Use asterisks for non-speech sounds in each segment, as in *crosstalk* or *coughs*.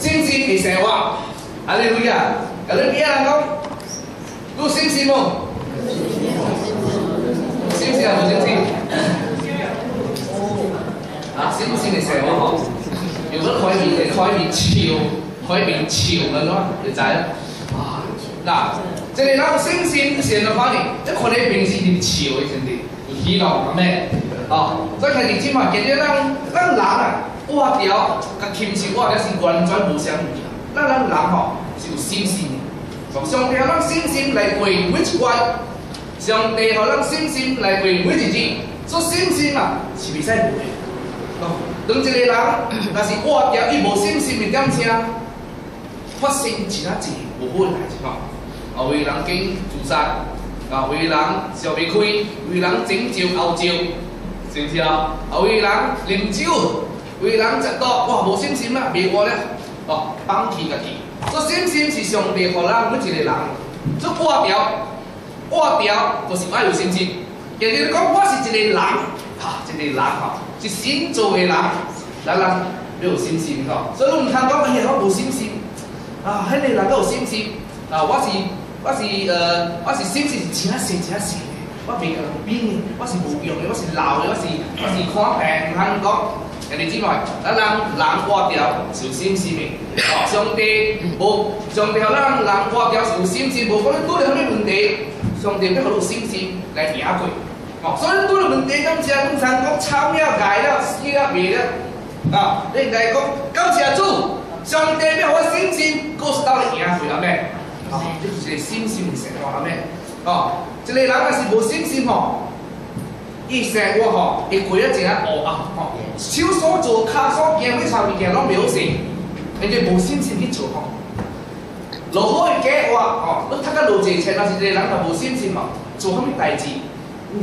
信心会生活。阿利路亚！阿你边人讲，有信心无？信心啊，无信心？啊，信心会生活吼。有个海面，海面潮，海面潮了喏，你知啦？啊，嗱，即係咱信心先嘅反應，即可能平時係潮嘅先啲，喜樂咩？哦，所以睇你知嘛，其實咱咱人啊，活掉甲禽獸活掉是完全无相同。咱咱人吼是有信心嘅，上帝咱信心來過每一關，上帝互咱信心來過每一日，所以信心啊是袂使冇嘅。哦，當一个人若是活掉伊无信心嘅點聲，發生其他事無好嘅代志吼，啊，為人驚自杀，啊，為人笑袂開，為人拯救後招。是毋是啊？啊，为人啉酒，为人食毒，哇，无信心啊，袂活咧，哦，放弃家己。所以信心是上帝互咱每一个人，做活掉，活掉就是爱有信心。其实讲我是一个人，哈，一个人吼，是神造的？人，咱人要有信心吼。所以你毋通讲哎呀，我无信心，啊，迄个人都有信心，啊，我是我是呃，我是信心是真啊细真啊细。我未甲人比呢，我是无用的，我是老的，我是我是看病，唔通讲。人哋之外，咱人人活掉是有信心的。哦，上帝无上帝互咱人活掉是有信心，无讲你拄着啥物问题，上帝要互你有信心来赢过。哦，所以拄着问题，感谢唔通讲惨了、坏了、死了、灭了。啊，你应该讲感谢主，上帝要我信心，告诉到你赢过，阿妹。哦，这就是信心的生活，阿妹。哦。一个人若是无信心吼，伊生活吼会过得真啊黑暗吼，手所做、脚所行，每项物件拢袂好势，因为无信心去做吼。落好诶计划吼，你读甲偌济钱，若是一个人若无信心吼，做啥物代志，嗯，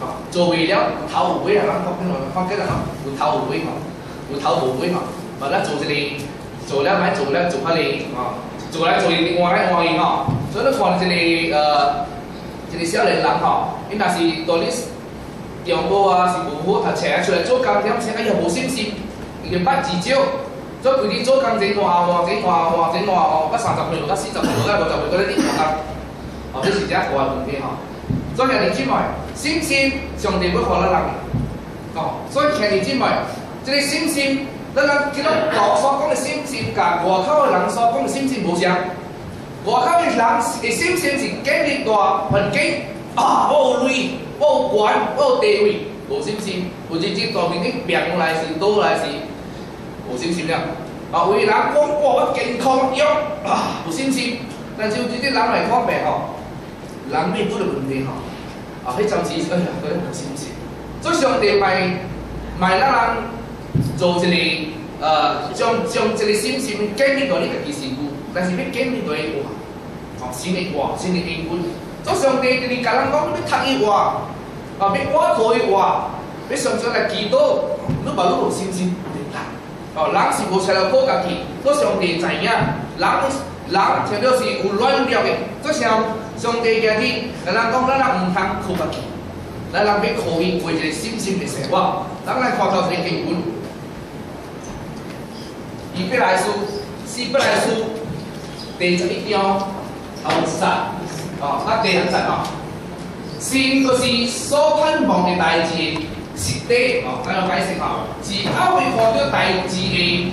吼，做袂了头有尾啊，咱讲起来发觉啦吼，有头有尾吼，有头无尾吼，嘛咱做一个，做了歹做了做法哩吼，做来做去换来换去吼，所以你看一个呃。一个少年人吼，伊若是到你中部啊，是无好读册，出来做工点钱，哎呀无信心，伊就捌字少，所以规日做工钱换换钱换换钱换吼，到三十岁到四十岁到五十岁，搁咧伫换工，哦，这是只大问题吼。所以兄弟姊妹，信心上帝要互咱人，哦，所以兄弟姊妹，这个信心，咱人基督徒所讲的信心，甲外口的人所讲的信心无相。外口的人的信心是建立大环境啊，我有钱，我有权，我有地位，无信心。有日子大面的病来是倒来是无信心了。啊，为人讲我健康养啊，有信心。但是有日子人来看病吼，人面对的问题吼，啊，迄阵时哎呀，嗰啲无信心。所以上帝卖卖咱人做一个呃，将将一个信心建立到你家己身躯。但是要建立对话，哦，新的话，新的英文。做上帝就是甲人讲，要读伊话，啊，要我可伊话，要上上来祈祷，你嘛你有信心袂读。哦，人是无才来靠家己，做上帝知影，人人听到是有软弱的，做上上帝家己，甲人讲，咱人毋通靠家己，咱人要靠伊过一个信心的生活。咱来看到一个经文，以别来书，希伯来书。第十一章后十，哦，那第十节哦，信就是所盼望的代志实底，哦，咁样解释哦，是阿会看到代志的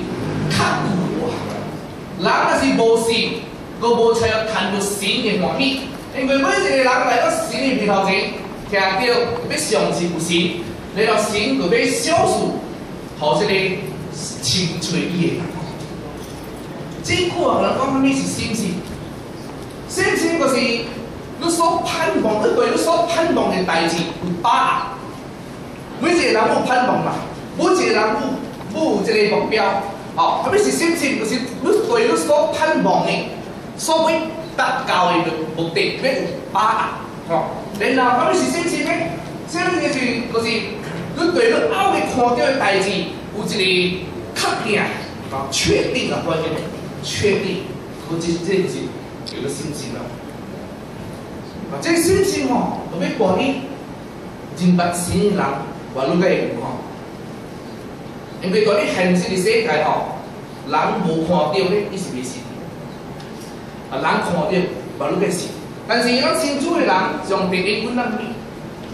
确固人若是无信，佮无才要谈到神的欢喜，因为每一个人来到神的面头前，听到要相信有神，来到神就要小数，好这个清脆伊的。这句话人讲，咩是心？信心就是你所盼望，你对你所盼望的代志有把握。每一个人有盼望嘛，每一个人有有一个目标。哦，啊，咩是信心？就是你对你所盼望的、所要达到的目的要有把握。哦，然后啊，咩是信心呢？信心就是就是你对你后面看到的代志有一个确定、啊确定的观念。确定，我这这是有个信心了。啊，这个信心吼，特别关于人白善人话，你个会有吼。因为关于现实的世界吼，人无看到咧，伊是袂信。啊，人看到，嘛你要信。但是咱信主的人，上帝应允咱物，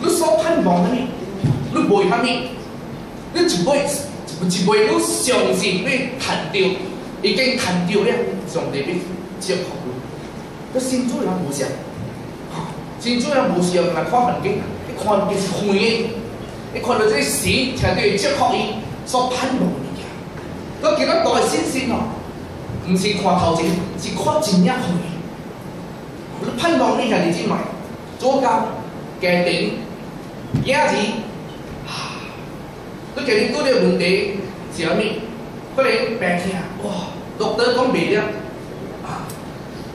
你所盼望的物，你袂遐物，你一辈一辈你相信你谈到，已经谈掉了，上帝要接服你。佮新主人无相，新主人无相，佮看环境，你看环境是远，你看到这个死，听接服伊所盼望的嘢，佮见到大信心哦，唔是看头前，是看前一去。你盼望你下日子买，做家家庭，家子。佢今日嗰啲問題是咩？不然病痛，哇！độc tử không? Biết liêu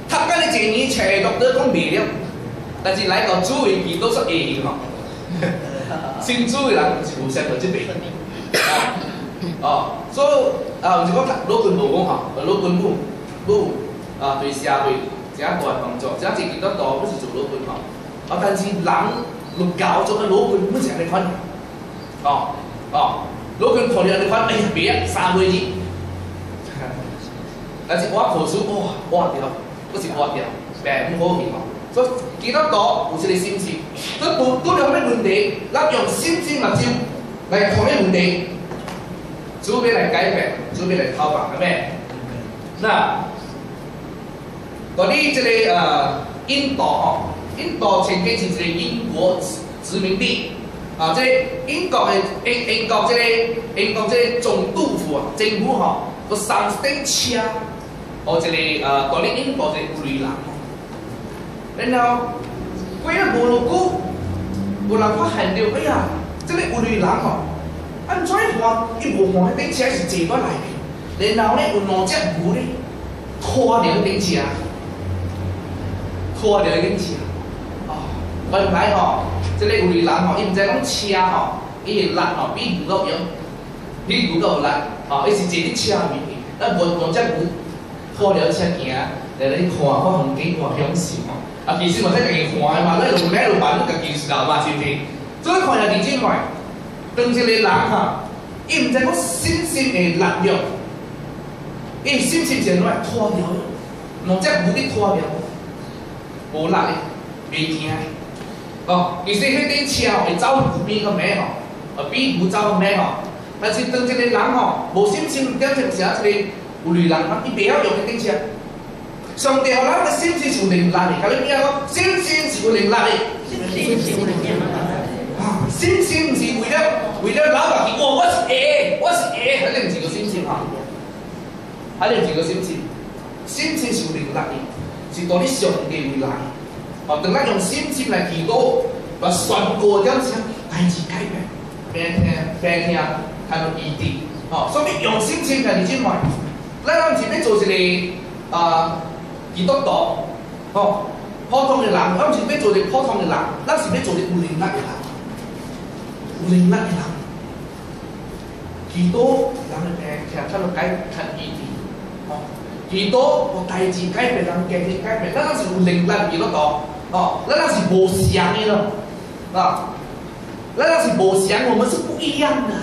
thật ra là chỉ như trẻ độc tử không bị liêu tại vì lại cái chú ý gì đó là ý không xin chú ý là chủ sẽ có chuẩn bị. Ờ so à chỉ có thật lúc quân bộ công học và lúc quân bộ bộ à đối xã chỉ xã một phòng trọ xã chỉ kiến đó đó mới chủ lúc quân học à 但是人六教做嘅老君，乜成日你困？哦哦，老君同你你困，哎呀，別三個字。但是我口書哇挖掉，不是挖掉，病唔好去吼。所以見得到，有一個心情，所以都都有咩問題，咱用心情目睭來看咩問題，準備來改變，準備來討伐，係咪？那。嗰啲即係誒印度吼，印度曾經是一个英國殖民地，啊，即係英國嘅英英國即個英國即個總督府啊，政府吼，個三輛車，或者你呃多利因或者布里蘭，然後佢一布魯古，布蘭花行掉，哎呀，這裡布里蘭哦，啊唔所以話一部分啲車是借過嚟嘅，然後咧有兩隻牛咧拖掉啲車，拖掉啲車，哦，問題哦，這裡布里蘭哦，唔知講車哦，伊係爛哦，比唔落樣，比唔落爛，哦，伊是借啲車面嘅，但冇冇隻牛。拖了车行，来咧看我风景，我享受。啊，其实我在家己看的嘛，咱用咱用办，咱家己知道嘛，是不是？所以看了认真看，当一个人哈，伊毋知讲心心的力量，伊心心是来拖了，两只牛咧拖了，无力的，袂行的。哦，其实迄顶车吼，会走比个慢吼，呃，比牛走慢吼，但是当一个人吼，无心心点点车一个。ulilang ang ipiyaw yung kiting siya. Song tiyaw lang na sim si suling lari. Kalim niya ko, sim sim si uling lari. Sim sim si without without lava ki ko what's a what's a halim si ko sim sim ha. Halim si ko sim sim. Sim sim si uling lari. Si to ni siyong kay ulang. Pag tengah yung sim sim na ki ko và xoắn cổ theo xem ai chỉ cái bé bé bé nhà thằng nó ý định họ so với dòng sinh sinh là đi trên mọi 那当时你做的是啊，几多度？哦，普通的人。那当时你做的是普通的人。那当时你做的是无灵的。无灵的。几多？几多？第字改变。那咱是无灵的。几多度？哦，那咱是无想的。那咱是无想。我们是不一样的。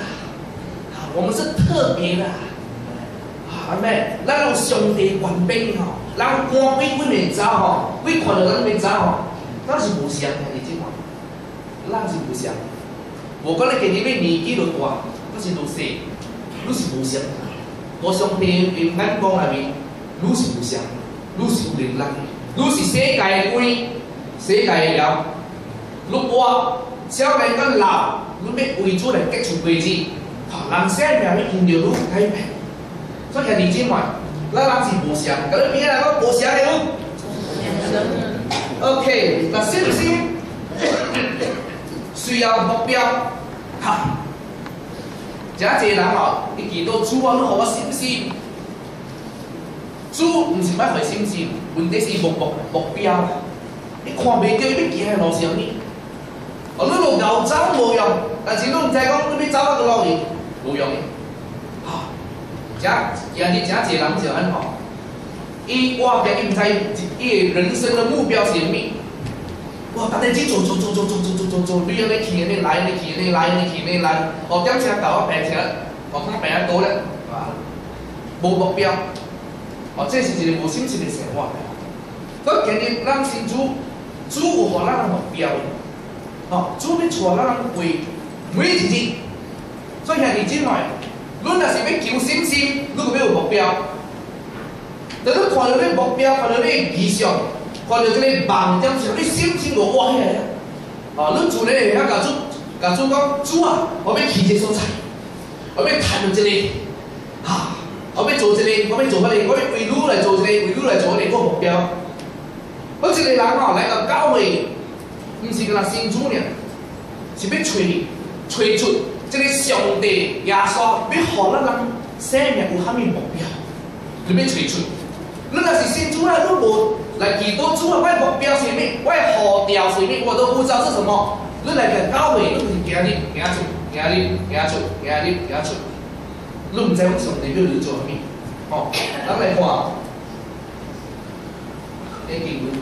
我们是特别的。阿妹，咱有上帝權柄吼，人官位位面走吼，位看到咱面走吼，咱是無相的，你知嘛？咱是無相，無講你今日要年紀就大，咱是老細，你是無相，我上帝用眼光來面。愈是有相，愈是有能力，愈是世界的官，世界的了。如果少年跟老，你要为主来结出果子，人生命要因着愈改变。所以兄弟姐妹，咱人是无相，咁你边个来讲无相的路？OK，那信不信？需要目標，哈！真濟人哦，你見到主啊，你互我信不信？主毋是乜回信心，問題是目目目標。你看袂到伊要行嘅路是啥物？哦，你路牛走無用，但是你毋知講你要走乜個路去，無用嘅。哈，真今日真濟人就安吼，伊我嘅伊毋知伊人生嘅目標是啥物？哇，逐日只做做做做做做做做做，你安尼去安尼來安尼去安尼來安尼去安尼來，哦，點車頭啊平車，哦，較平啊多咧，啊。无目标，哦，这是一个无信心的生活。所以今日咱新主，主有互咱目标的，哦，主要带咱为每一日。所以兄弟姊妹，阮若是要求信心，你就要有目标。等你看到你目标，看到你理想，看到这个梦想时，你心情就活起来了。哦，你做咧遐甲主，甲主讲，主啊，我要去这所在，我要谈这个，啊，我要做这个，我要做乜嘢？我要为汝来做这个，为汝来做一个目标。我一个人吼来到教会，毋是干那信主呢，是要吹吹出这个上帝耶稣要互咱人生命有虾米目标，你要吹出。你若是先主了，你无来祈祷主啊，我目标是咩？我号召是咩？我都不知道是什么。你来个教会，你就是今日行出，今日行出，今日行出。你唔知我上帝要你做啥物？吼，咱来看，你经文吼，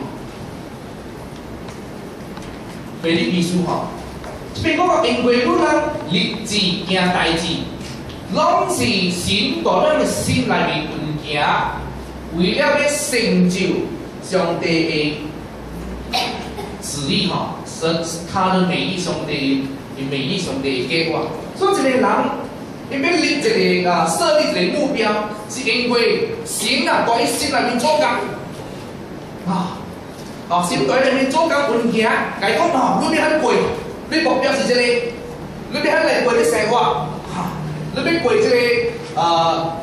腓立比书吼，这边讲个因为阮人立志行代志，拢是神在咱个心内面运行。为了要成就上帝的旨意哈，是他的美意上帝的美意上帝的计划。所以一个人，伊要立一个啊设立一个目标，是因为神啊在伊心内面做工啊，啊神在伊内面做工运行。该讲吼，你要安过，你目标是这个，你要安来过你生活，哈，你要过这个啊。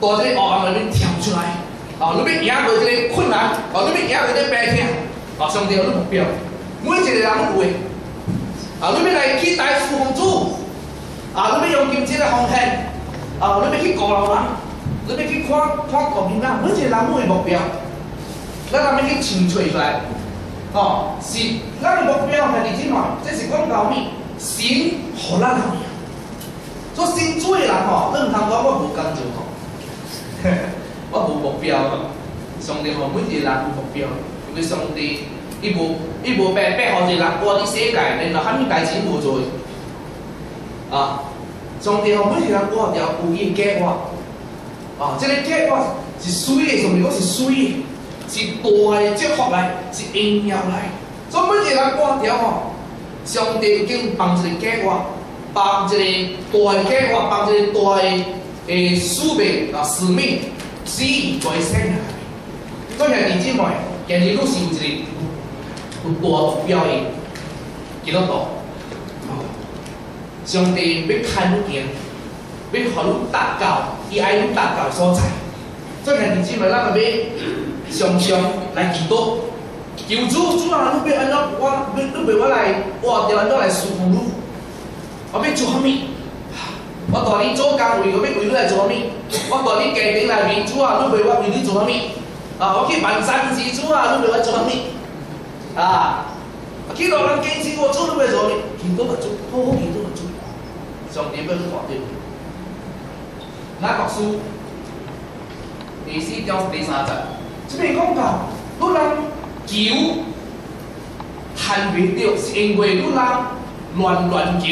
在这个黑暗里面跳出来，啊！你要赢过这个困难，啊！你要赢过这个病痛，啊！上帝有你目标，每一个人有诶，啊！你要来去大事奉主，啊！你要用金钱来奉献，啊！你要去鼓励人，你要去看看国民党，每一个人有诶目标，咱咱要去清找出来，哦，是咱诶目标係你知嘛？这是讲到咩？神互咱人，做新主诶人吼，你毋通讲我无工作吼。我无目标，上帝吼每一个人有目标，因为上帝伊无伊无白白互一个人活伫世界，然后虾米代志无做。啊，上帝吼每一个人活条有伊计划，啊，这个计划是水的，上帝讲是水的，是大的祝福来，是荣耀来。所以每一个人活条吼，上帝已经放一个计划，放一个大的计划，放一个大的。诶，使命啊，使命旨意在身下。所以弟兄妹，今日都是有一个有大目标的基督徒。上帝要看见，要互你达到伊爱你达到所在。所以弟兄妹，咱个要常常来祈祷，求主主啊，你要安怎我，你你要我来，我调安怎来侍奉你？我要做啥物？我带你做工，为何要为你来做啥物？我带你家庭内面主啊，你为我为你做啥物？啊，我去办善事主啊，你为我做啥物？啊，去老人坚持我做你为做啥物？见到个做，好好见到个做。上帝要你看到。那读书第四章第三节，这边讲到，你人求谈袂到，是因为你人乱乱求。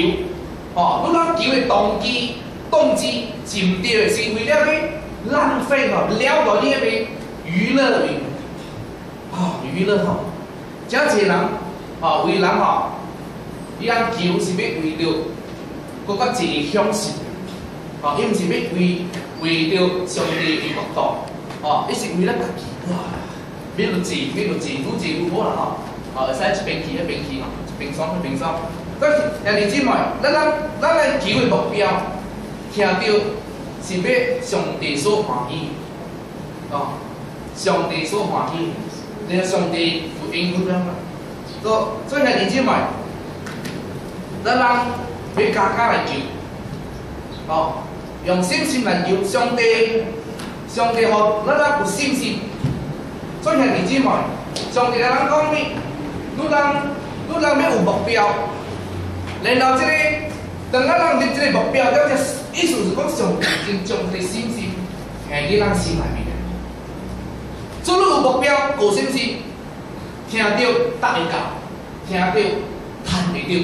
哦，你讲求的动机、动机，是毋对的，是为了要浪费吼，了到你迄边娱乐的，哦，娱乐吼，真济人哦，为人吼，伊讲求是要为着搁较一个享受，哦，伊毋是要为为着上帝的国度，哦，伊是为了家己哇，要着钱，要着钱，愈钱愈好啦吼，哦，会使一边去一边去吼，一边爽一边爽。但是兄弟姊妹，咱咱咱来求的目标，听到是要上帝所欢喜，哦，上帝所欢喜，你上帝有应许咱嘛？所所以兄弟姊妹，咱人要家家来求，哦，用信心来求上帝，上帝互咱咱有信心。所以兄弟姊妹，上帝甲咱讲咩？你人你人要有目标。然后这个，当咱人立这个目标，了，这意思是讲上帝将这个信心下伫咱心内面。做你有目标，有信心，听到答会到，听到谈会到。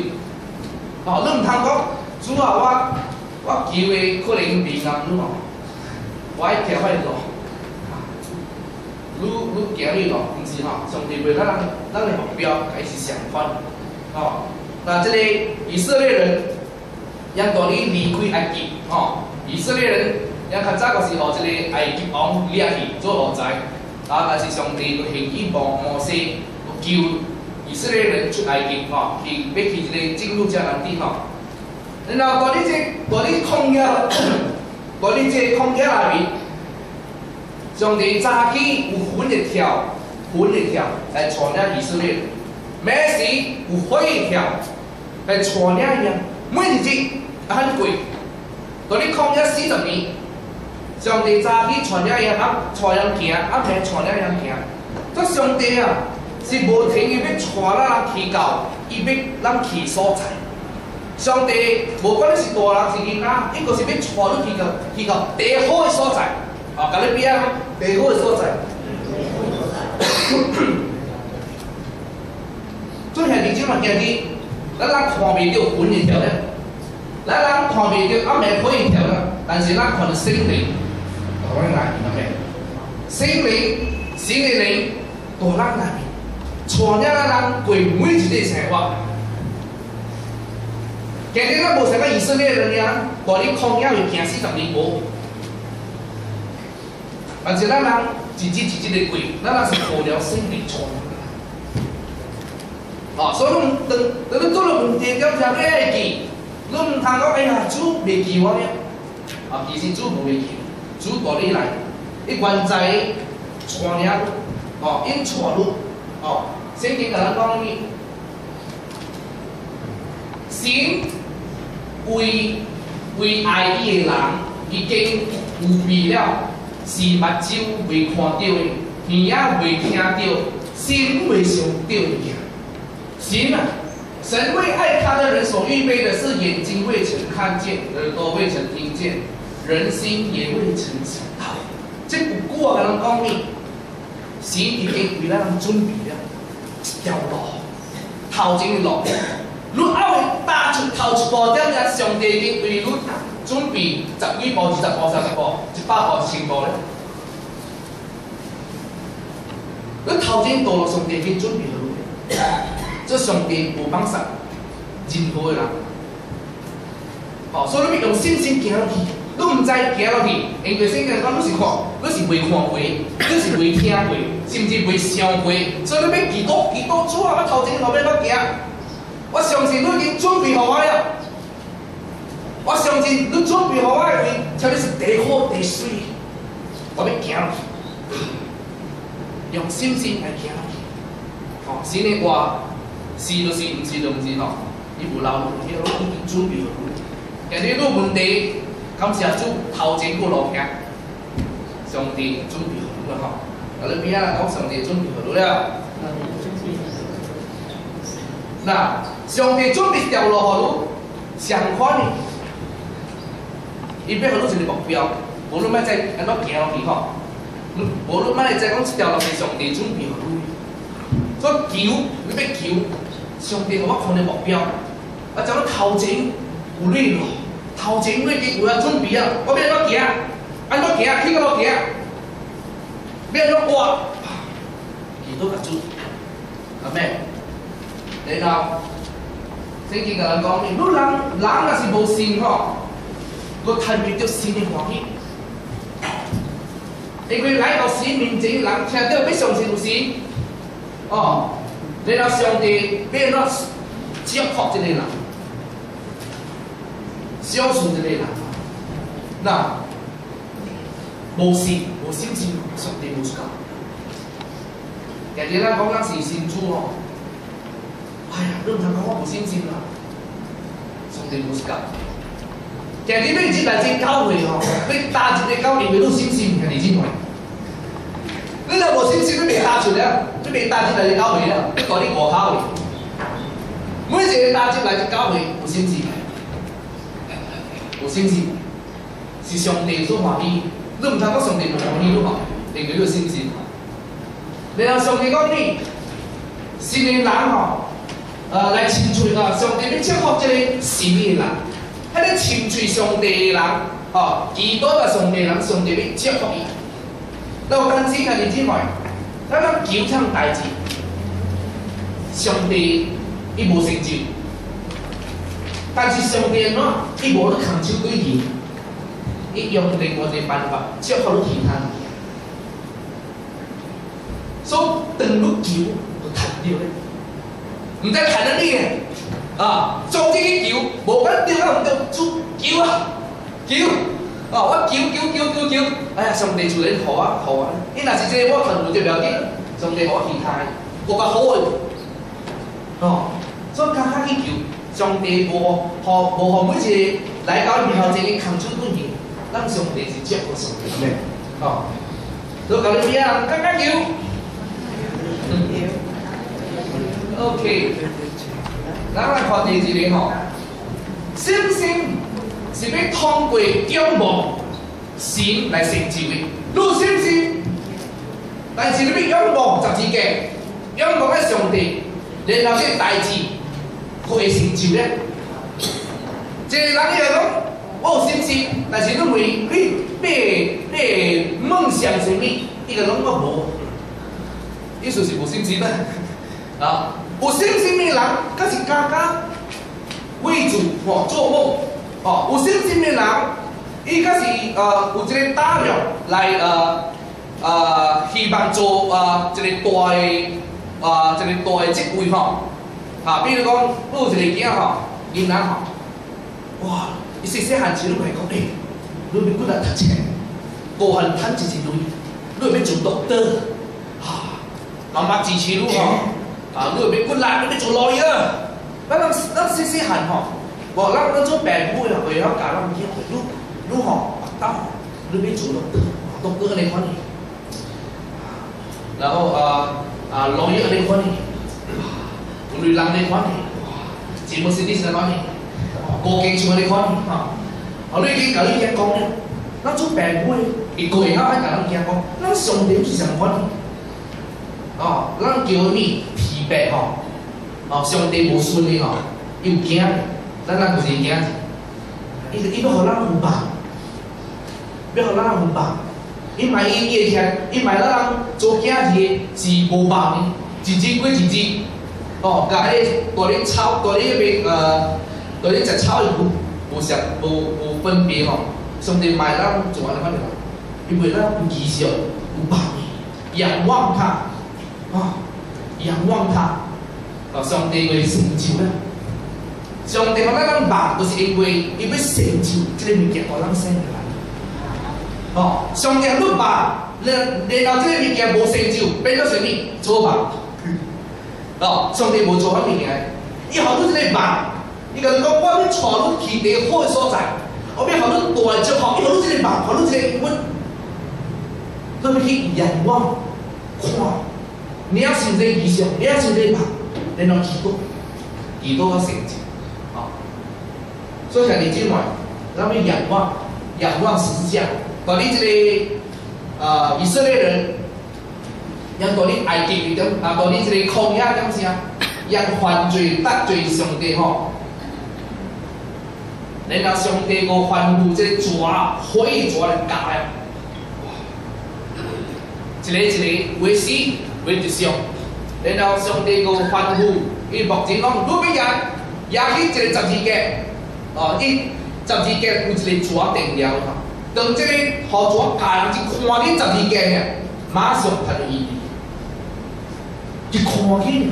哦，你毋通讲，主啊，我我求的可能未啱，你哦，我爱行快路，愈愈行愈路，毋是吼，上帝为咱咱的目标，开始相反，吼。那这个以色列人，也大哩离开埃及，吼，以色列人也较早个是互这个埃及王掠去做奴才，啊，但是上帝就兴起摩摩西，救以色列人出埃及，吼，去要去这个进入迦南地，吼。然后大哩这大哩旷野，大哩 *coughs* 这旷野内面，上帝早起有云会跳，云会跳来传领以色列，每时有火会跳。来传领伊啊！每一日很贵，到你旷野四十年，上帝早起传领伊啊，带人行，啊平带领人行。这上帝啊，是无停伊要带咱人去到伊要咱去所在。上帝无管你是大人是囡仔，伊就是要带你去到去到最好的所在。啊，甲你比啊，最好的所在。*coughs* 做兄弟姊妹兄弟。咱人看袂到云的条咧，咱人看袂到暗暝火一条咧，但是咱看到心灵，大咱来，OK？心灵、心的灵，大咱来，传领咱人过每一日生活。今日咱无像个以色列人呀，大你旷野要行四十年无，但是咱人一日一日的过，咱也是靠了心灵传。哦，所以侬等等你做了问题，了后你爱记，侬唔通讲哎呀，主未记我呀？啊，其实主无未记，主带你来，伊原在传了，哦，因传路，哦，圣经甲咱讲伊，神为为爱伊的人已经预备了，是目睭未看到的，耳仔未听到，心未想到的。行啊！神为爱他的人所预备的是眼睛未曾看见，耳朵未曾听见，人心也未曾想到。这不过还能讲你，神已经为咱准备了一条路，头前的路。你还会踏出头一步，点样上帝已经为你准备十几步、二十步、三十步、一百步、一千步了。你头前道路上帝已经准备好。这上帝有帮上任何的人，哦，所以你要用信心行落去，你毋知行落去，因为圣经讲你是看，你是未看过，你是未听过，甚至未想过，所以你要祈祷，祈祷主啊，我头前路要行？我相信你已经准备好我了，我相信你准备好我的位，特别是第好第水，我要行落去，用信心来行落去，哦，神的话。是就是，毋是就毋是吼。伊有留路，迄路已经准备好。今日有问题，感谢主头前过路行，上帝准备好了吼。啊，你边仔讲上帝准备好了？那上帝准备条路互你，上款的，伊要互你一个目标，无论要再安怎行落去吼，无论要再讲一条路是上帝准备互你，所以求，你要求。上帝给我看的目标，啊，叫我头前有你咯，头前我已经有啊准备然后圣经甲咱讲你人人若是无信吼，我谈不着神的欢喜，因为来到神面前，人听到要相信有神，哦。然后上帝变了祝福这个人，孝顺这个人，那无信无信心，上帝无教。今日咱讲咱是信主吼，哎呀，你唔通讲我无信心啦，上帝无教。今日你进来进教会吼，你搭一个教会为有信心，兄弟姊妹。你若无信心，你未搭出来，你未搭进来就教会了，你讲你外口的。每一个搭进来就教会有信心，有信心是上帝所欢喜，你毋通讲上帝无欢喜，你吼，另外有信心。然后上帝讲你，新的人吼，呃，来亲嘴啊，上帝要祝福这个新的人，迄个亲嘴上帝的人，哦，祈祷个上帝人，上帝要祝福伊。那我今次啊，你姊妹，咱讲求啥代志，上帝伊无成就，但是上帝喏，伊无咧空手对伊，伊用另外一个办法祝福你其他人。所以等你求，就谈到咧，唔知谈到你嘅。啊，上帝去求，无管对啊毋对，主求啊，求，哦，我求求求求求，哎呀，上帝就能互啊互啊，伊若是这我看有这条紧，上帝互我其他，我较好诶，哦，所以刚刚去求，上帝无互无互每一个来到以后这个空手对应，咱上帝是接福上帝嘅，哦，所以讲你边啊，刚刚求，嗯，OK。咱来看第二个吼，信心是要通过仰望神来成就的。你信心，但是你要仰望十字架，仰望喺上帝，然后这代志会成就咧。一个人伊来讲，我有信心，但是你问你你你梦想什么？伊个讲我无，意思是无信心啦，*laughs* 啊。有信心的人，佮是家家为主哦做梦哦。有信心的人，伊佮是呃有一个大量来呃呃希望做呃一个大的呃一个大的职位吼。啊，比如讲，有一个囝吼，囡仔吼，哇，伊细细汉时，你会讲，诶，你要过来读册，高汉赚一钱钱，你要做 doctor，德，哈，妈妈支持你吼。啊！你要要骨力，你要做老嘢啊！咱咱咱细细汉吼，无咱咱做病母啊，为晓教咱囝，你你吼，当你要做 doctor，doctor 安尼款哩。然后啊啊，老嘢安尼款哩，有女人安尼款哩，节目是第三款哩，高技术安尼款哩，哈。啊，你已经甲你囝讲咧，咱做病母诶，一个会晓爱甲咱囝讲，咱上帝是啥款哩？哦，咱叫你。白吼，哦，上帝无顺利吼，又惊，咱咱就是惊，伊伊要互咱有吧，要互咱有吧，伊买伊伊个听，伊买咱做囝是是无吧呢，一日过一日，哦，甲迄大咧草，大咧迄边呃，大咧食草伊无无相无无分别吼，上帝买咱做安尼款的，因为咱有意识有吧仰望他，啊。仰望他，哦，上帝会成就咧。上帝互咱人望，就是因为伊要成就即个物件，互咱生下来。哦，上帝你望，然然后即个物件无成就，变做啥物？做梦。哦，上帝无做法物件，伊互你即个望，伊甲你讲，我要带你去个好诶所在，我要互你大祝福，伊互你即个望，互你即个阮，咱要去仰望看。你要信这意象，你要信这吧，然后祈祷，祈祷个成就，啊！所以像你今晚，咱们仰望，仰望十字架，到你这个呃以色列人，让到你埃及里头，啊，到你这个旷野点啥，让犯罪得罪上帝吼，然后上帝个吩咐这抓，可以抓来打呀，一个一个为死。为着上，然后上帝个吩咐，伊目前讲，如果人也去一个十字架，哦，伊十字架有一个纸定了哈，当这个号纸家人一看你十字架呢，马上他就伊，一看见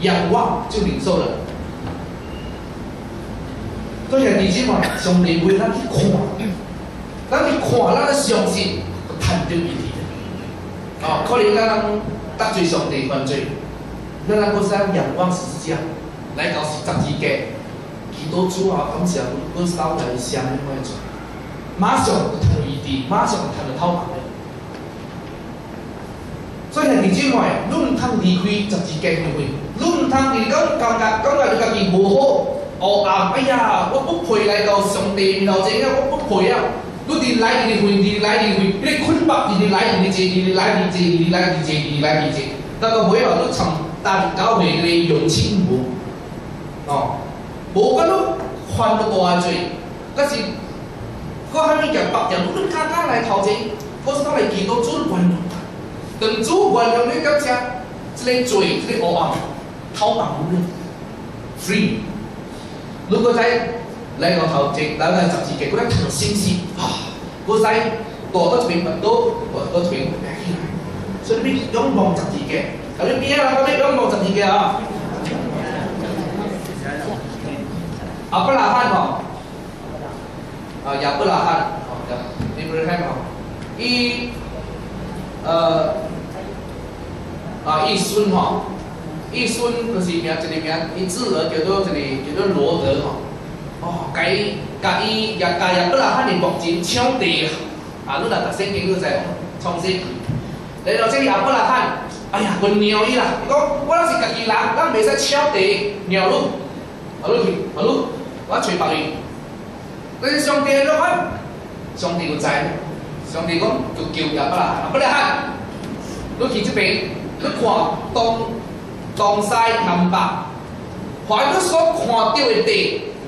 仰望就领受了。所以弟兄们，上帝为咱去看，咱去看，咱相信，看到伊的，哦，可能咱。得罪上帝犯罪，咱那个三仰望十字架，来到十字架，祈祷主啊，感谢我烧来香的块做，马上就谈到异地，马上就谈到偷拍的。所以係弟兄妹，你唔通離開十字架嘅位，你唔通而講感覺感覺你家己無好，哦啊，哎呀，我不配來到上帝面頭前啊，我不配啊！你哋來你會，你來你會，你捆綁你哋來你哋你哋來你哋你來你哋你來你哋，但個每個都尋但教會嘅用錢無，哦，無講你犯咗大罪，嗰是我还没讲白讲，你刚刚来头前，我是当来祈祷主原谅他，等主原谅你感谢，这个罪，这个恶案，偷白无论 free。如果在来個頭前，來個十字架，嗰一頭先先啊，嗰仔墮得邊乜都嗰嗰邊咩起來，所以你仰望十字架，咁你邊啊？嗰啲仰望十字架啊！阿布拉罕哦，啊亞伯拉罕。哦，你不是看哦，伊呃啊伊孫吼，伊孫就是名一個名，伊子兒叫做一個叫做羅德吼。哦，甲伊甲伊也甲也不拉罕的目前搶地啊！你若讀聖經你就知哦，創世記。然後這個亞伯拉罕，哎呀，混鳥伊啦！伊講我若是家己人，咱袂使搶地鳥路，啊路去啊路，我找別人。但是上帝落喊，上帝有知，上帝講就叫亞伯拉罕，亞伯拉罕，你去這邊，你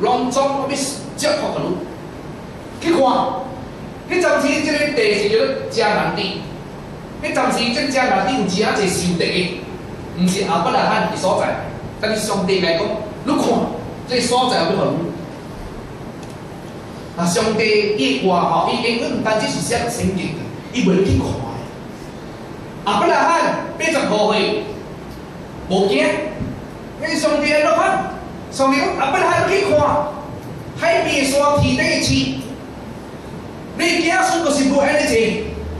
看東東西南北，凡你所看到的？地。隆中要接福個路，去看，迄暫時即个地是叫做迦南地，迄暫時即迦南地有真正受地嘅，毋是阿伯拉罕嘅所在。但是上帝来讲，你看，即所在有要互你。啊，上帝伊話吼，伊應該毋单止是寫聖經，伊袂去看。阿伯拉罕八十五歲，無驚，因為上帝喺度看。上帝講：阿伯拉罕去看海邊山天頂嘅星，你囝孫就是無安尼坐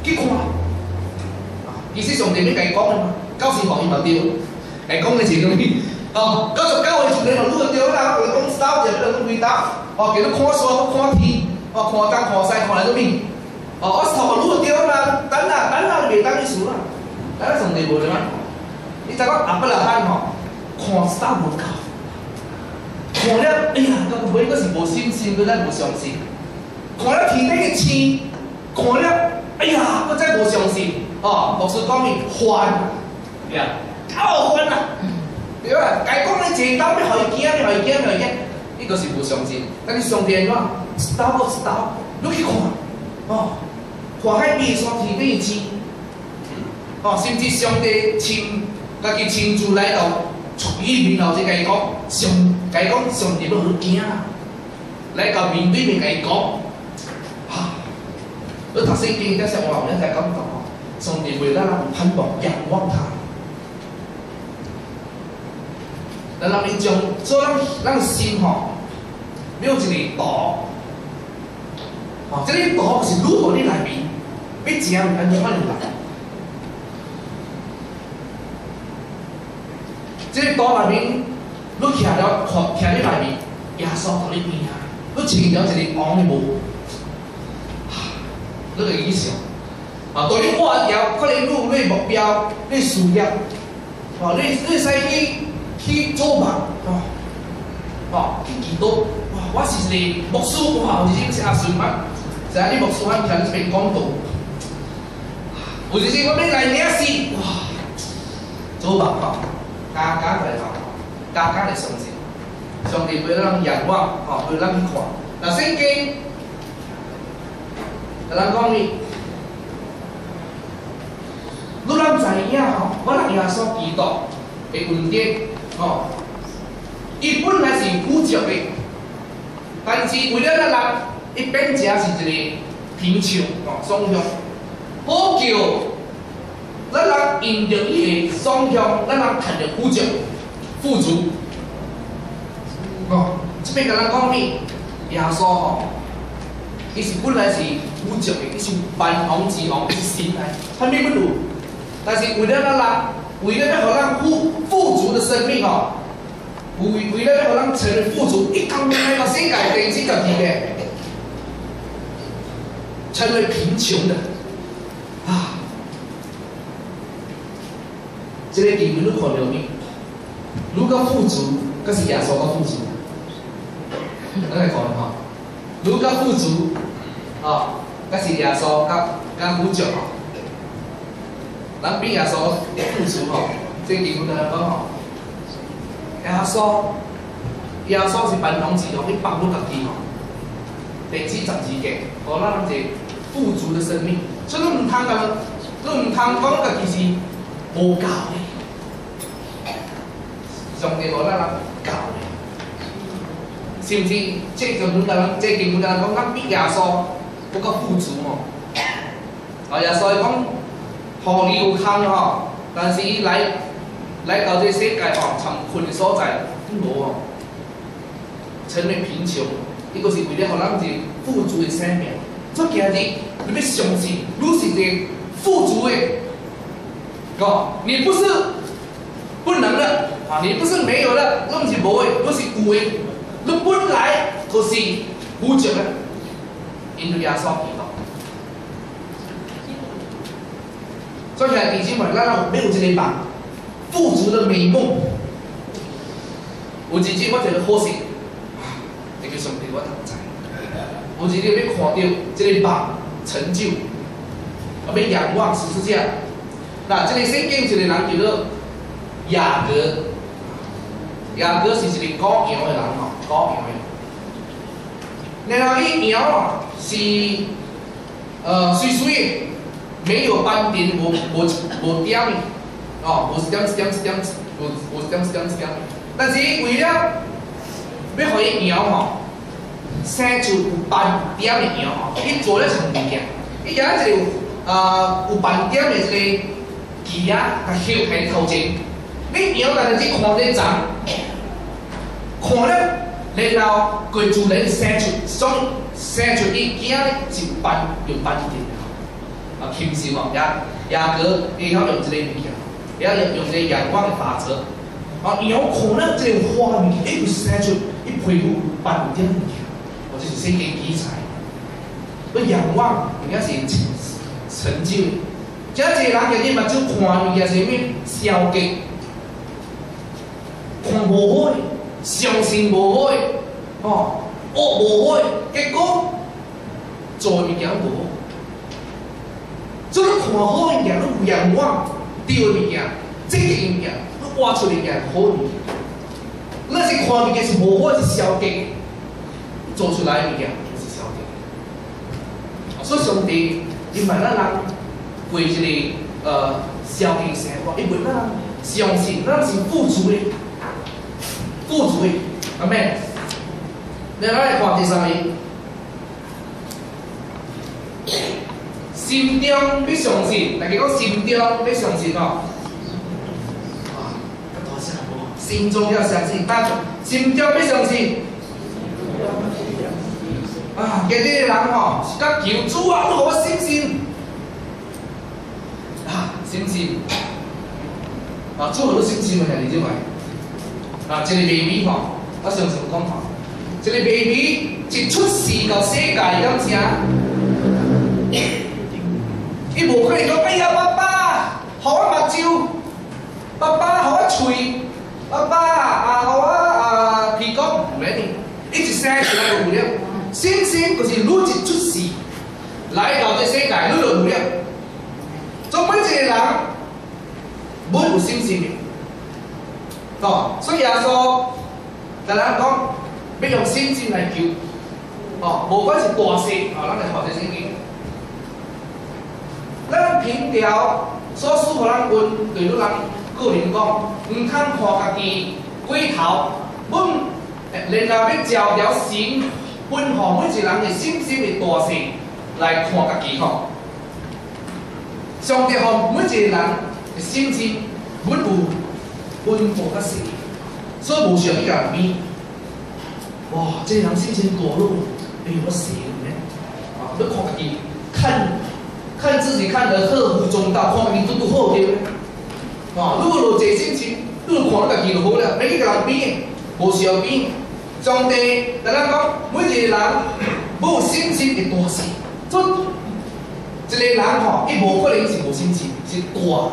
去看。其實上帝要甲伊講嘅嘛，九時學伊嘛對，係講嘅是咁啲。哦，九十九歲時你就愈對啦，我講三就要講幾搭，哦，叫你看山看天，哦，看東看西看來做咩？哦，我頭愈對嘛，等啊等啊，袂當你輸啦，咱上帝無咧嘛。你知講阿伯拉罕吼，看三無夠。看了，哎呀，咁尾嗰時無信心，佢真無相信。看了天頂嘅星，看了，哎呀，佢真無相信。哦，牧師講伊煩，對啊，夠煩啊，對啊，該講你坐到，你互伊驚，你互伊驚，你互伊驚，呢個是無相信。但是上帝話，stop 不 stop，你去看，哦，看海邊山天頂嘅星，哦，甚至上帝親家己親自來到伊面頭前甲伊講，上。甲伊講上帝要好驚啊！來到面對面甲伊講，哈！你讀聖經嘅時候，我後面才感覺哦，上帝為了讓盼望仰望他，讓人哋將所讓讓心吼有一個道，哦，這個道是如何你來面，要怎樣安怎樣來？這個道內面。你徛了，徛徛咧內面，耶穌喺你邊啊！你穿了一個黃嘅帽，你個意思啊！對你目標，可能你你目标，你事业，哦，你你使去去做夢，哦，哦，去祈禱，哇！我是一個牧師，哇！有。時是阿順嘛，就係啲牧師喺喺邊講道，有。時我要來領事，哇！做夢哦，家家嚟講。大家嚟相信，上帝會讓仰望，吼，會讓你看。嗱，聖經，咱講呢，你咱知影吼，我讓耶穌基督嘅恩典，吼，伊本來是富足嘅，但是為了咱人，伊變成是一個貧窮，吼，雙向，好叫咱人因着伊嘅雙向，咱人趁着富足。富足，哦，這邊甲咱講咩？耶穌吼，伊是本來是富足的，伊是萬王之王，是神來，他咩不如？但是為了咱人，為了要互咱富富足的生命吼，為為了要互咱成為富足，一剛來到世界第一個地嘅，成為貧窮的，啊，這個地位你看到沒？如果富足，嗰是耶稣嘅富足，咱來看吼。如果富足，哦，嗰是耶稣甲甲富足吼。咱比耶稣富足吼，即係點樣講吼？耶稣，耶稣是萬王之王，你幫不家己吼。第七十二个，互咱一个富足的生命。所以，唔通讲，你唔通讲家己是无教，上帝无咱人教的，是毋是？即就本人，即根本人讲，咱比耶稣不够富足哦。啊，耶稣讲，互你有空吼，但是伊来来到这世界吼，贫困的所在无哦，成为贫穷，伊个是为了互咱一个富足的生命。做今日，你要相信，你是一个富足的，哦，你不是能的，啊，你不是没有的，你是无的，你是有的，你本来就是富足的，因为耶稣基督。所以现弟兄们，咱咱没有这个梦，富足的美梦，我自己我觉得可惜，这个兄弟我同在。有一日要看到这个梦。成就，啊，要仰望十字架。那这个圣经一个人叫做雅各，雅各是一个高羊的人吼，高羊的。然后伊羊哦是呃水水的，没有斑点，无无无点的，哦，无是点点点，无无点点点。但是为了要互伊羊吼。生出有斑点的羊吼，伊做了一项物件，伊养一个呃有斑点的一个鸡仔，甲休喺头前。你羊但是只看这张，看了，然后佢主人生出，所生出伊囝咧就斑有斑点啊，轻视哦，也也个伊晓用这个物件，也用用这个阳光的法则，啊，羊看了这个花物件，伊就生出一皮肤斑点物件。就是先给题材，要仰望，应该是成成就。即个人家己目睭看物件是咩？消极，看无好的，相信无好的，哦，恶无好的，结果做物件无好。所以看好物件，你有仰望，对的物件，积极物件，你挖出物件好物件。那是看物件是无好是消极。做出来物件是小的，所以上帝因为咱人过一个呃消极生活，因为咱相信咱是富足的，富足的，阿妹，你来看第三位，心中要相信，大家讲心中要相信哦，啊，多谢我，心中要相信，但心中要相信。啊！今日的人吼是甲求主啊，互我信心啊，信心啊，主互你信心嘛，兄弟妹。啊，一个 baby 吼，我常常讲吼，一个 baby 一出世到世界，敢是啊？伊无可能讲，哎呀，爸爸，互我目睭，爸爸，互我喙，爸爸啊，互我啊鼻哥，唔免哩，伊一生出来就有了。星星就是你一出世来到这世界，你就有了。做每一个人，冇有星星的，哦，所以耶稣同咱讲，要用星星来救，哦，无管是大小，哦，咱来学这圣经。咱平调所属互咱问对汝咱个人讲，毋通看家己鬼头，阮然后要照条神。分互每一个人的信心的大小来看家己吼。上帝互每一个人的信心，阮有分布较细，所以无需要去甲比。哇，这人信心大咯，哎呦，死呢！啊，你看家己，看看自己看得合乎中道，看家己拄拄好对。啊，如果有这信心，你看家己就好了，别去甲人比，无需要比。上帝同咱讲，每一个人无信心的大小，做一个人吼，伊无可能是无心情，是大，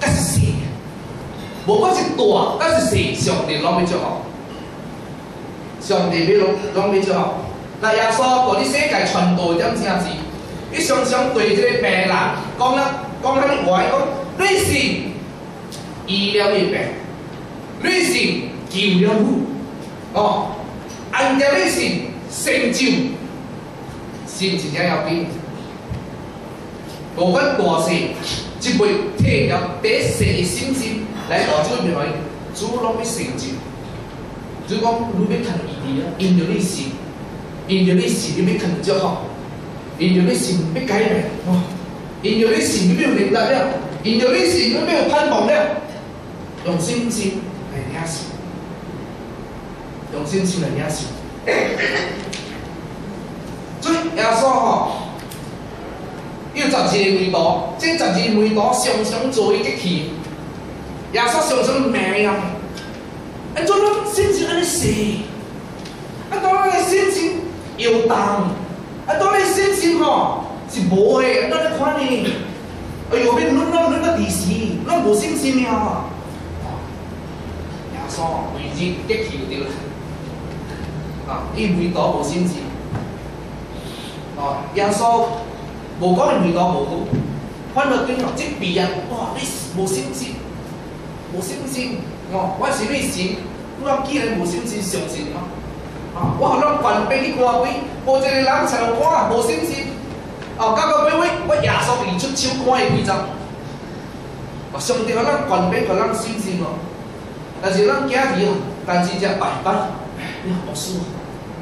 甲是小，无管是大，甲是小，上帝拢要做好。上帝要拢拢要做好。那耶稣在你世界传道点正是，伊常常对这个病人讲了，讲遐尼话，讲你是医了伊病，你是救了我，哦。按照你是成就心真正要紧。无管大细，一辈体了第细的信心来到主面前，主拢要成就。主讲你要看伊啊，因着你心，因着你心，你要看就好；因着你心要改变，哇！因着你心你要明白了，因着你心你要盼望了，用信心来领受，用信心来领受。*coughs* 所以耶稣吼。要十二个门徒，这十二个门徒常常做伊激气，耶稣常常骂伊啊！啊，做咱心情安尼死，啊，当咱的心情摇动，啊，当咱心情吼是无的，啊，咱咧看呢？哎呦，变乱乱乱个地势，咱无信心了。耶稣为之激气就对了，啊，伊门徒无信心，啊，耶稣。无讲伊味道无好，反而讲哦，即别人哇，你无信心，无信心哦，我是你神，我既然无信心相信哦，啊，我互咱官兵去官位，无一个人才有看无信心，哦，到到尾尾，我耶稣伊出手看伊几张，哦，上帝互咱官兵互咱信心哦，但是咱家己哦，但是只拜拜，你好师傅，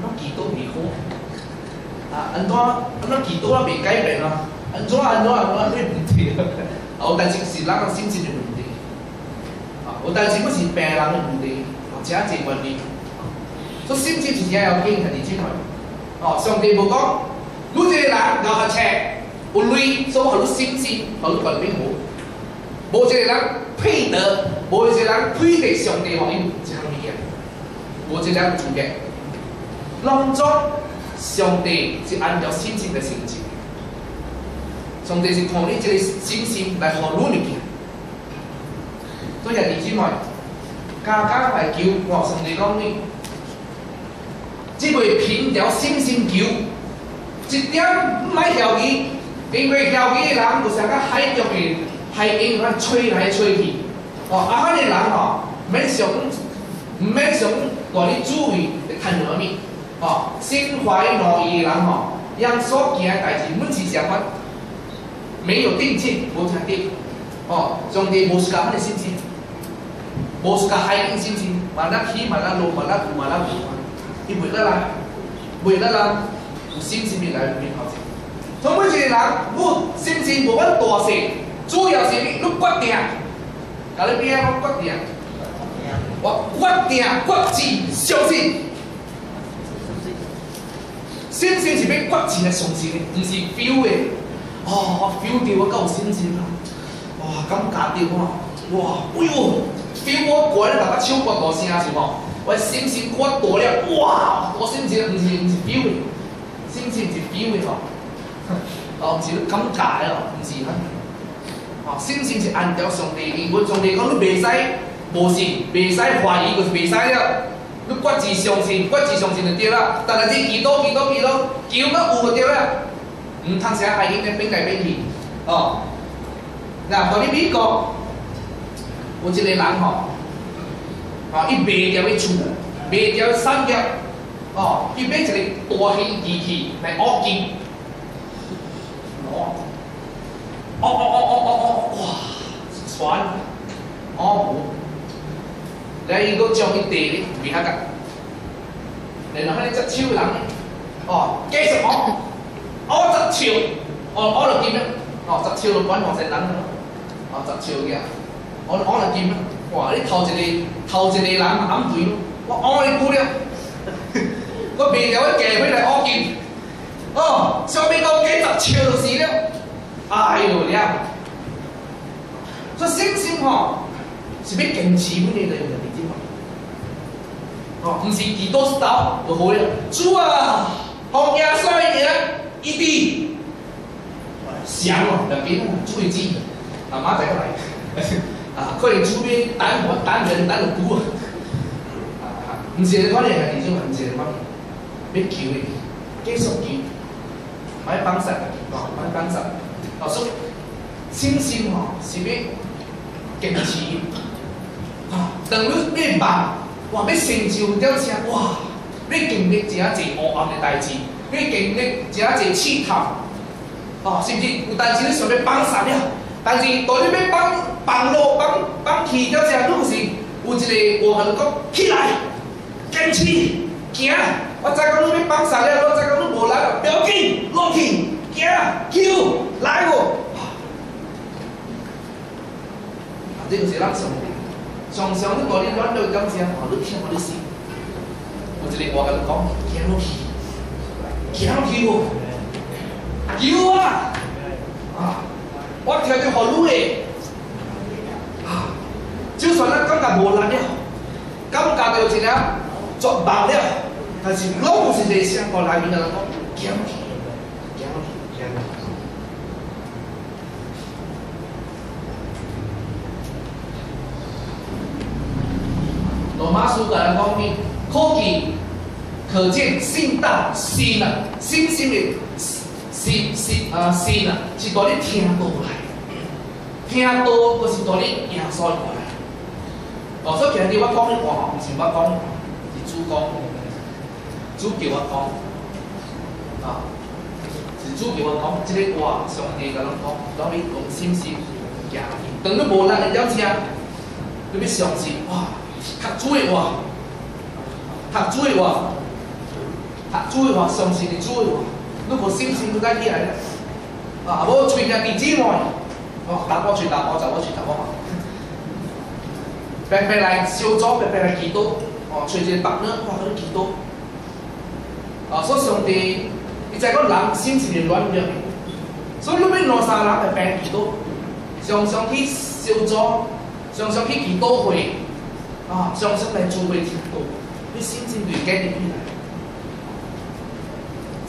咱祈祷未好。啊，安怎安怎祈祷啊未改变啊？安怎安怎安怎咩问题啊？有但是是咱个心情的问题，啊，有但是不是病人的问题，或者这问题，所以心情是真要紧，兄弟姊妹。哦，上帝无讲，如果一个人咬下车，有累，所以互你心情，互你运气好。无一个人配得，无一个人配得上帝话语一项物件，无一个人资格。当中。上帝是按照心情来成就，上帝是靠你这个心心来互努力。所以弟兄妹，家家来求，我上帝讲你，只会凭着信心求，一点唔买钓鱼，因为钓鱼的人就像个海中的海鹰，安吹来吹去。哦，啊，遐个人哦，免想，唔免想，大你注意来贪什么？哦，心怀恶意的人吼，让所行的代志每次相反，没有定境，无确定。哦，上帝无是甲咱的心情，无是甲海景心情，万咱起，万咱落，万咱富，万咱富，伊为了咱，为了咱有信心的来面头前。所以每一个人，我心情无管大小，主要是你决定，甲你边我决定，我决定决志相信。信心是要决志来相信的，毋是 feel 的。哦，feel 到我够有信心啦！哇，感觉到哦，哇，哎呦，feel 我过来大家手刮大声是无？我信心刮大了，哇，我信心毋是毋是 feel 的，信心是 feel 的吼。哦，毋是感觉的哦，毋是哈。哦，信心是按照上帝因为上帝讲你未使无事，未使怀疑，就是袂使了。你决志相信，决志相信就对啦。但是你祈祷、祈祷、祈祷，求到有就对啦。唔通成海因咧变来变去，哦。那到你美国，有一个人吼，哦，伊卖掉伊厝，卖掉产业，哦，伊买一个大型机器来挖金，哦，哦哦哦哦哦哦，哇，船，哦。来伊个将伊地咧卖下个，然后迄个只手人，哦，继续学，学只手，哦，学了金啊，哦，只手就管黄先人咯，哦，只手个，学学了金啊，哇，你头一个头一个人喊对咯，我学你久了，我卖掉我寄回来学金，哦，上面讲几十手就是了，哎呦了，所以信心吼是要坚持不离的。哦，毋是几多刀就好了。主啊，好耶稣的名，一滴，香哦，两边注意记，啊马仔来，啊，可能厝边等我等人等了久啊，啊，毋是个方面，係呢種唔是個方面，要求嘅，繼續求，買幫實，哦，買幫實，哦，所以信心哦是要堅持，啊，等於咩吧？哇！要成就了啥？哇！要經歷一下最黑暗的代志，你经历真啊侪试探，哦，甚至有当时你想要放散了，但是当你要放放落放放弃了时，你就是有一个话跟你讲起来，坚持，行。我再讲你要放散了，我再讲你无力了，不要紧，落去，行，求来哦。啊，这就是咱生活上常常你无你软弱感情，哦，你听我你心，有一个话跟你讲，行落去。行去无？有啊！啊，我听着好累诶！啊，就算咱感觉无力了，感觉着一个绝望了，但是拢是一个声音来面的人讲，行去，行去，行去。马书个人讲咩？科技。可见信道心啊，信心的心心啊心啊，是到你听道来，听道就是到你耶稣过来。哦，所以今日我讲的话，唔是我讲，是主讲，主叫我讲，啊，是主叫我讲，这个话上帝甲咱讲，讲你讲信心行去，当你无力的了听，你要相信哇，读主的话，读主的话。读主的话，相信你主的话，你无信心都该起来了。啊，无吹下弟姊妹，哦，打我吹打我，就我吹打我嘛。白白来小组，白白来祈祷，哦，吹一个白呢，我去祈祷。啊，所以上帝，伊在讲人心是的软弱，所以你要两三人白白祈祷，常常去小组，常常去祈祷会，啊，常常来聚会祈祷，你心情就建立起来。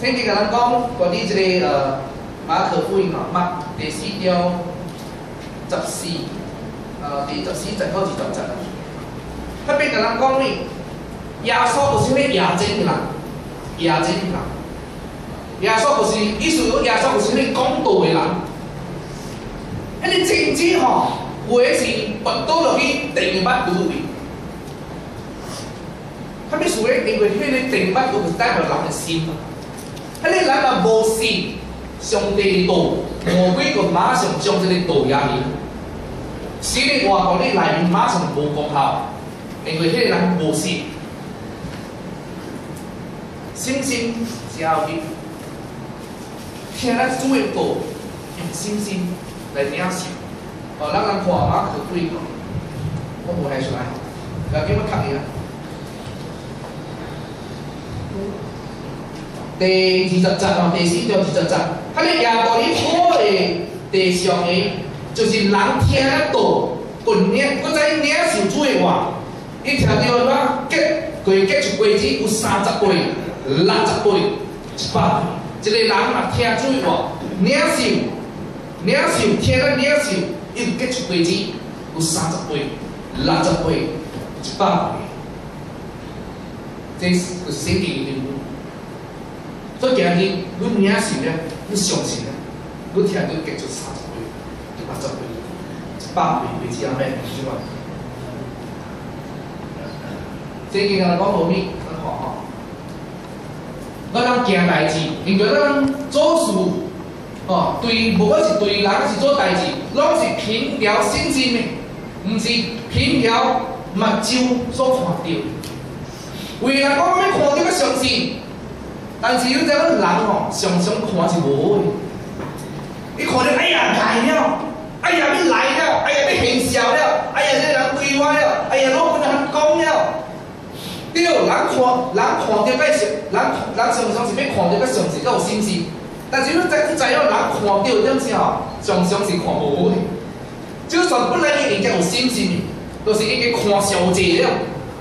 圣经甲咱讲关于这个呃马可福音吼，马第四章十四，呃第十四节到二十节，特别甲咱讲呢，耶稣就是咩亚真人，亚真人，耶稣就是意思耶稣就是咩讲道的人，迄个真子吼，有诶是跋倒落去地巴肚里，特别是咧因为迄个地巴肚是代表人的心嘛。迄个人若无信上帝道，魔鬼就马上将这个道压去。神的话讲你内面马上无功效，因为迄个人无信。信心是后去，听咱主的道，用信心来领受。哦，咱人看马可贵个，我无睇出来，要叫我读伊啊。第二十节哦，第四章二十节，他咧亚伯伊好的地上的，就是人听得到，滚领，搁再领受主的话，伊听到哪结，规结出规子有三十倍、六十倍、一百倍。一个人若听主的话，领受、领受、听了领受，伊结出规子有三十倍、六十倍、一百倍。这是圣经里面。所以今日你领受咧，你相信咧，你听到结出三十倍、六十倍、一百倍为止，阿咩？是嘛？圣经甲咱讲无咪？咱看吼，咱行代志，因为咱做事，哦，对，无管是对人是做代志，拢是凭条信心的，毋是凭条目睭所看到。为了讲要看到个相信。但是有这个人吼，常常看是无好的。你看到哎呀来了，哎呀你来了，哎呀你很笑了，哎呀这人对我了，哎呀老板人讲了。对，人看人看到个相，人人常常是要看到个上是较有信心。但是你知你知人看到点子吼，常常是看无好的。就算本来你人家有信心，都是因为看小济了，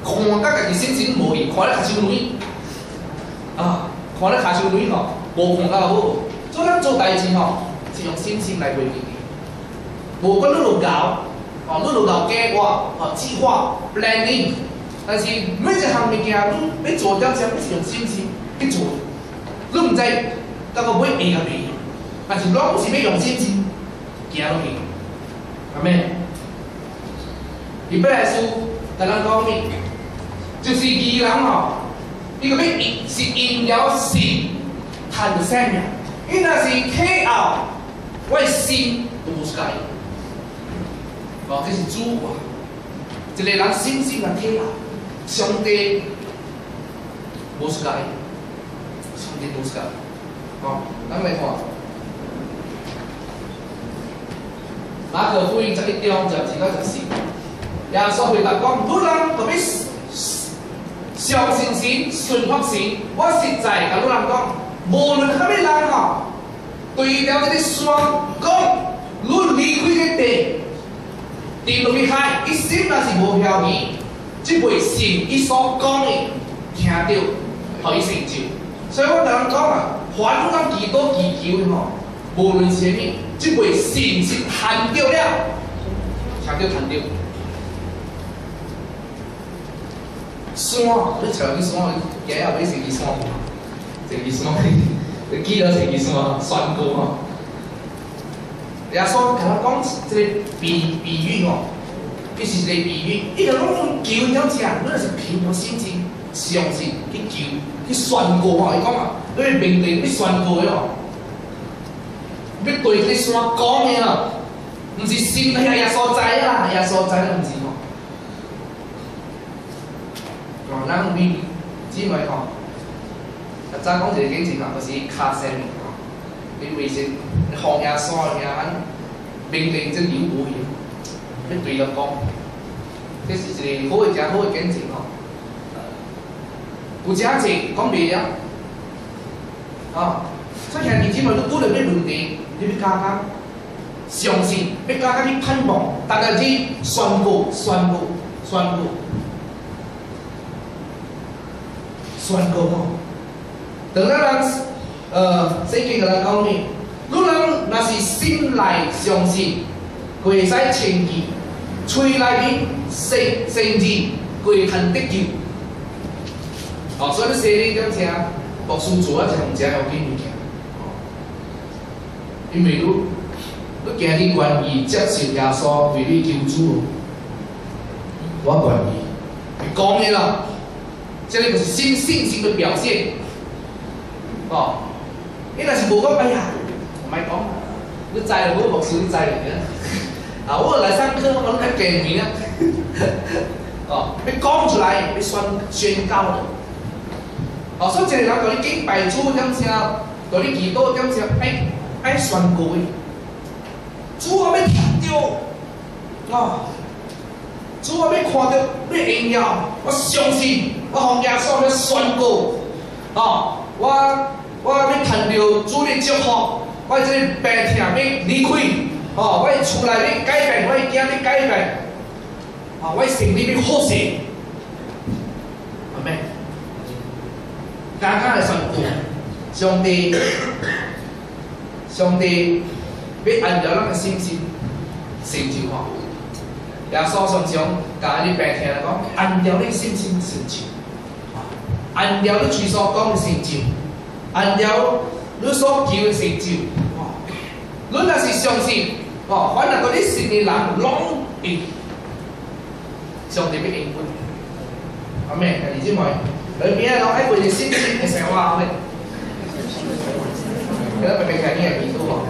看甲家己心情无去，看咧较伤累啊。看咧卡手累吼，无看到好。所以咱做代志吼，是用心情来回应。无管你路搞，哦，你路搞计划，哦，计划 planning，但是每一项物件你要做点啥，你是用心情去做。你毋知到个尾会个袂，但是拢是要用心情行落去，阿妹。伊本来书甲咱讲咩？就是伊人吼。伊个要是因了信，谈着生命，伊若是客后，我心都无改。哦，这是主话，一个人心心来客后，上帝无改，上帝无改。哦，咱来看，马可福音十一章十二到十四，耶稣回答讲：，不人特别。相信神、顺服神，我实在甲你人讲，无论虾米人吼，对了这个山讲，你离开个地，地落去海，一心若是无飘移，即袂信伊所讲的，听到，互伊成就。所以我同人讲啊，凡我讲祈祷祈求的吼，无论啥物，即袂信是谈到了，听到谈到。山，你长去山，今日要成去山，成去山，你记得成去山，山高吼。耶稣甲咱讲一个比比喻吼，伊是一个比喻，伊甲讲求了只，你若是凭着心情相信去求去宣告吼，伊讲啊，你面对你宣告的吼，要对这山讲的哦，毋是心遐遐所在啊，遐所在毋是。哦，咱咪姊妹吼，啊，早讲一个景情啊，就是卡声吼，你微信放下山遐，明明真有无形，要对人讲，这是一个好诶，诚好诶景情吼。有诚济讲袂了，啊，所以兄弟姊妹，你拄着咩问题，你要加加相信，要加加去盼望，大家去宣布、宣布、宣布。宣告吼，当咱人呃，圣经甲咱讲咩？如人若是心内相信，会使称义；嘴内面承承认，会肯得救。哦，所以你说你点听，牧师做啊，是唔正要紧物件。因为你你今日愿意接受耶稣为你救主，我愿意，你讲的啦。这个就是新信心的表现，哦，你若是无讲，哎呀，唔系讲，你知了，我牧师你知嚟嘅，*laughs* 啊，我来上课，我来见面啊，*laughs* 哦，要讲出来，要宣宣告的，哦，所以一个人讲你敬拜主点声，讲你祈祷点声，爱爱宣告的，主我要听到，哦。主我要看到你荣耀，我相信，我向耶稣要宣告，哦，我我要谈到主的祝福，我这病痛要离开，哦，我厝内要改变，我囝要改变，哦，我心里要好势，阿妹，刚刚的宣告，上帝，上帝要按照咱个信心成就吼。耶稣上将甲你病听来讲，按照你信心成就，按照你嘴所讲的成就，按照你所求的成就，你若是相信，哦，反正嗰啲信的人拢会上帝必应允。阿妹，弟兄姊妹，里面啊，攞喺佢哋信心嘅时候啊，我哋，而家特别睇呢个地图啊。